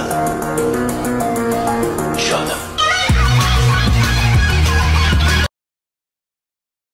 another.